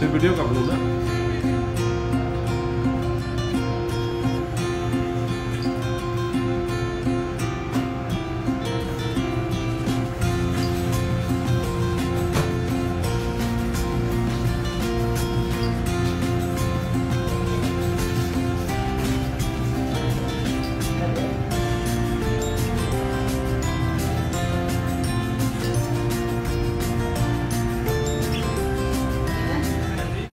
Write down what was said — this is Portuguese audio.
Você perdeu o cabelo, né?